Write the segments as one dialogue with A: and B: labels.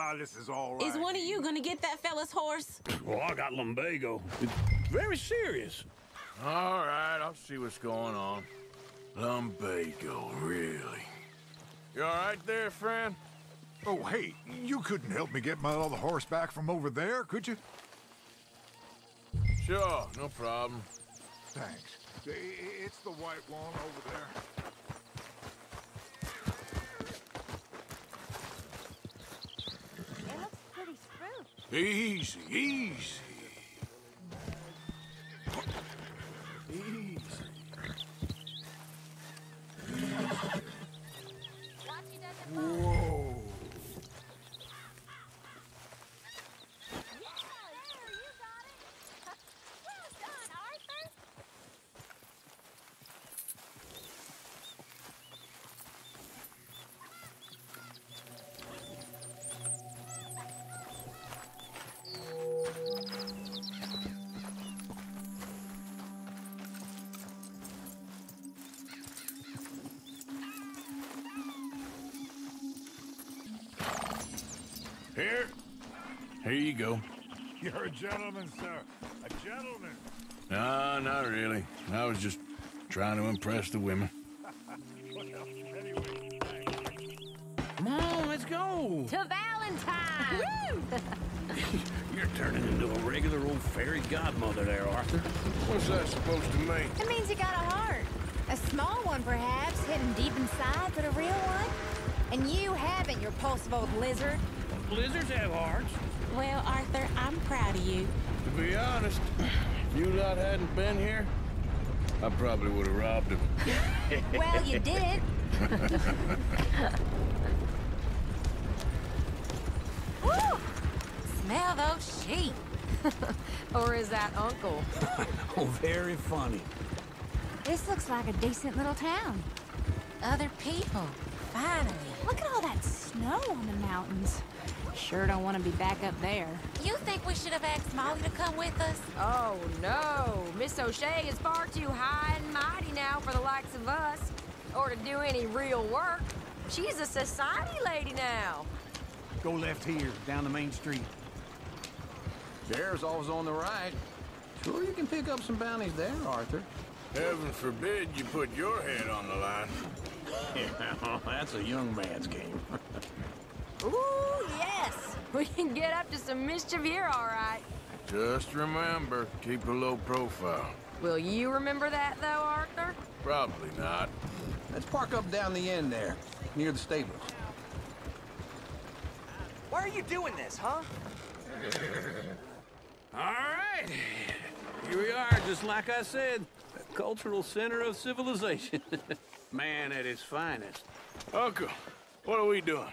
A: Ah, this is all right.
B: Is one of you going to get that fella's horse?
C: Well, I got lumbago. It's very serious.
D: All right, I'll see what's going on. Lumbago, really? You all right there, friend?
A: Oh, hey, you couldn't help me get my other horse back from over there, could you?
D: Sure, no problem.
A: Thanks. I- I- It's the white one over there.
E: It looks pretty spruce.
D: Easy, easy. Easy. Here. Here you go.
A: You're a gentleman, sir. A gentleman.
D: No, not really. I was just trying to impress the women.
A: Well.
C: Come on, let's go.
E: To Valentine!
C: You're turning into a regular old fairy godmother there, Arthur.
D: What's that supposed to mean?
F: It means you got a heart. A small one, perhaps, hidden deep inside, but a real one. And you haven't, you repulsive old lizard.
C: Blizzards have hearts.
B: Well, Arthur, I'm proud of you.
D: To be honest, if you lot hadn't been here, I probably would have robbed him.
F: Well, you did. Woo! Smell those sheep.
E: or is that Uncle?
C: Oh, very funny.
F: This looks like a decent little town. Other people. Finally. Look at all that snow on the mountains. Sure don't want to be back up there.
B: You think we should have asked Molly to come with us?
E: Oh, no. Miss O'Shea is far too high and mighty now for the likes of us, or to do any real work. She's a society lady now.
G: Go left here, down the main street. Sheriff's always on the right. Sure you can pick up some bounties there, Arthur.
D: Heaven forbid you put your head on the line.
G: Yeah, that's a young man's game.
E: Ooh, yes. We can get up to some mischief here, all right.
D: Just remember, keep a low profile.
E: Will you remember that, though, Arthur?
D: Probably not.
G: Let's park up down the end there, near the stables.
H: Why are you doing this, huh?
C: All right. Here we are, just like I said. The cultural center of civilization. Man at his finest.
D: Uncle, what are we doing?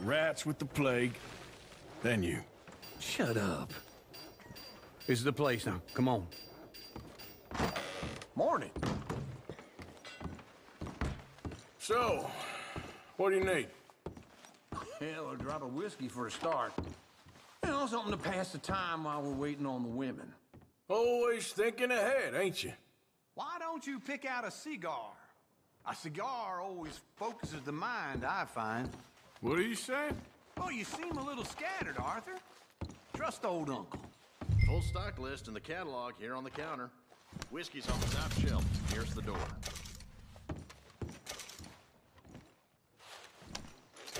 D: rats with the plague. Then you.
C: Shut up. This is the place now. Come on.
G: Morning.
D: So, what do you need?
G: Hell, a drop of whiskey for a start. You know, something to pass the time while we're waiting on the women.
D: Always thinking ahead, ain't you?
G: Why don't you pick out a cigar? A cigar always focuses the mind, I find.
D: What are you saying?
G: Oh, you seem a little scattered, Arthur. Trust old uncle.
I: Full stock list in the catalog here on the counter. Whiskey's on the top shelf. Here's the door.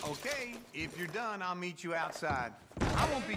G: Okay, if you're done, I'll meet you outside. I won't be...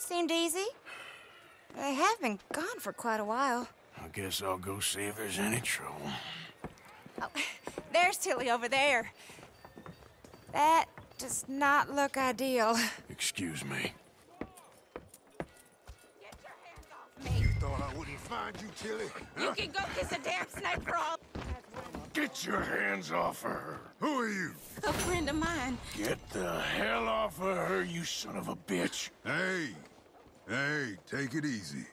F: It seemed easy. They have been gone for quite a while.
D: I guess I'll go see if there's any trouble.
F: Oh, There's Tilly over there. That does not look ideal.
D: Excuse me. Get your hands off me!
A: You thought I wouldn't find you, Tilly?
B: You can go kiss a damn snake for all.
D: Get your hands off of her.
A: Who are you?
B: A friend of mine.
D: Get the hell off of her, you son of a bitch.
A: Hey, hey, take it easy.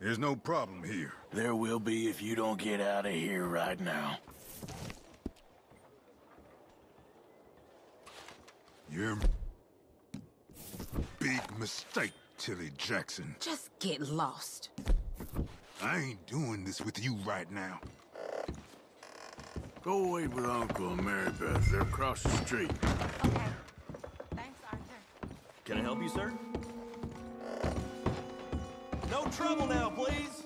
A: There's no problem here.
D: There will be if you don't get out of here right now.
A: You're big mistake, Tilly Jackson.
B: Just get lost.
A: I ain't doing this with you right now.
D: Go away with Uncle and Mary Beth. They're across the street.
B: Okay. Thanks, Arthur.
H: Can I help you, sir? Trouble now, please.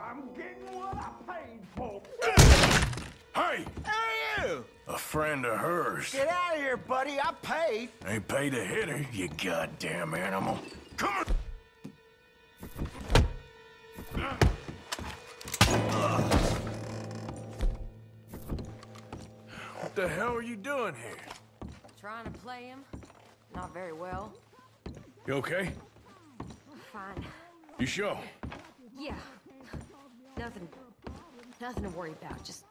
A: I'm getting what I paid for.
D: Hey!
H: Hey, you!
D: A friend of hers.
H: Get out of here, buddy. I paid.
D: Ain't paid to hit her, you goddamn animal. Come on! What the hell are you doing here?
E: Trying to play him. Not very well.
D: You okay?
E: Fine.
D: You sure?
E: Yeah. Nothing. Nothing to worry about. Just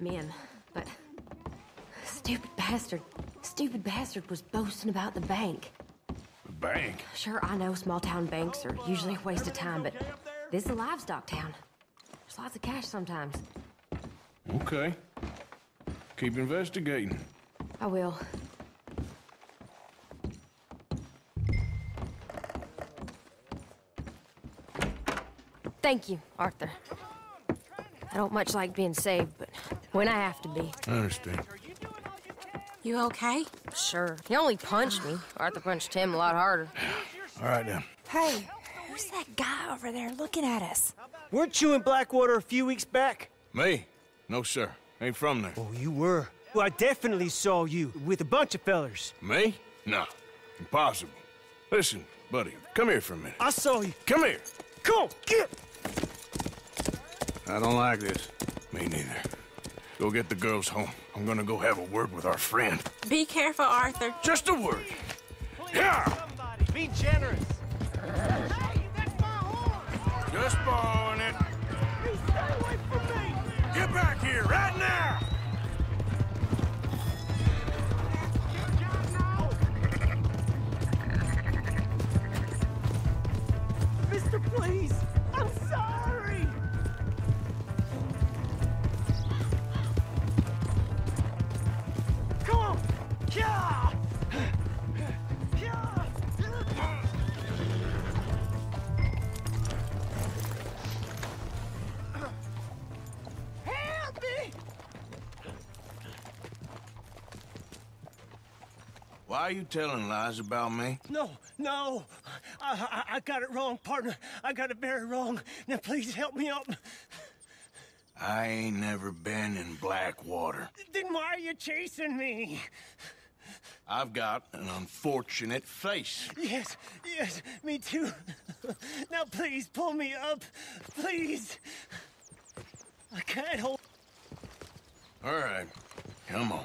E: men. But. Stupid bastard. Stupid bastard was boasting about the bank.
D: The bank?
E: Sure, I know small town banks are usually a waste of time, but this is a livestock town. There's lots of cash sometimes.
D: Okay. Keep investigating.
E: I will. Thank you, Arthur. I don't much like being saved, but when I have to be.
D: I understand.
B: You okay?
E: Sure. He only punched me. Arthur punched him a lot harder.
D: All right, then.
F: Hey, who's that guy over there looking at us?
J: Weren't you in Blackwater a few weeks back?
D: Me? No, sir. Ain't from there.
J: Oh, you were. Well, I definitely saw you with a bunch of fellers.
D: Me? No. Impossible. Listen, buddy, come here for a minute.
J: I saw you.
D: Come here.
J: Come on, get!
D: I don't like this. Me neither. Go get the girls home. I'm gonna go have a word with our friend.
B: Be careful, Arthur.
D: Just a word. Yeah!
J: Somebody, be generous.
D: Just borrowing it. Back here right now! Why are you telling lies about me?
J: No, no. I, I, I got it wrong, partner. I got it very wrong. Now, please help me up.
D: I ain't never been in Blackwater.
J: Then why are you chasing me?
D: I've got an unfortunate face.
J: Yes, yes, me too. Now, please pull me up. Please. I can't hold.
D: All right, come on.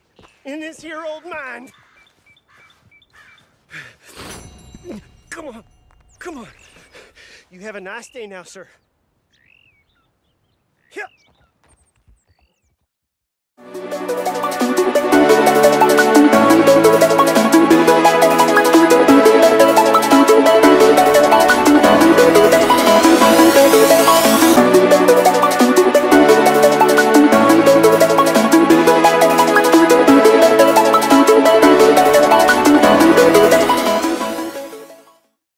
J: in this here old mind. Come on, come on. You have a nice day now, sir. Yep.